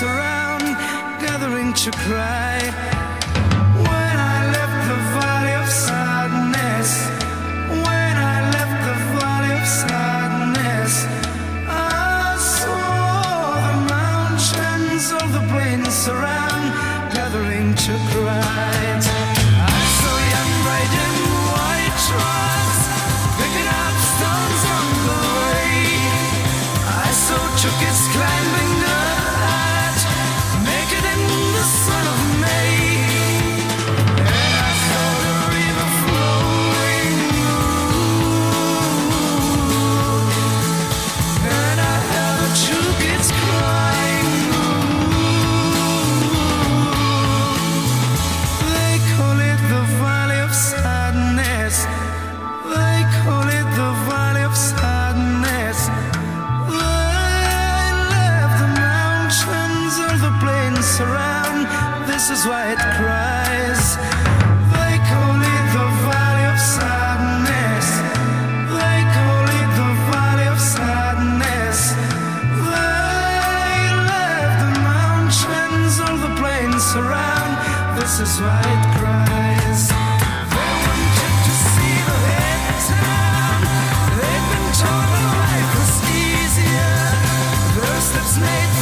surround, gathering to cry. When I left the valley of sadness, when I left the valley of sadness, I saw the mountains of the plains surround, gathering to cry. This is why it cries. They call it the valley of sadness. They call it the valley of sadness. They left the mountains of the plains surround. This is why it cries. They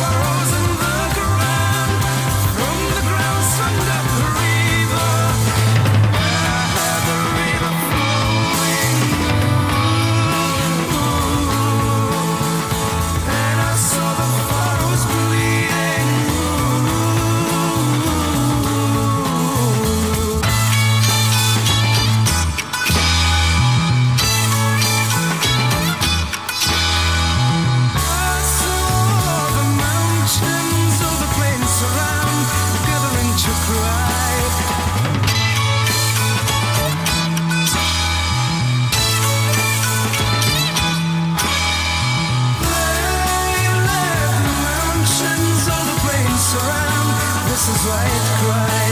Why white cry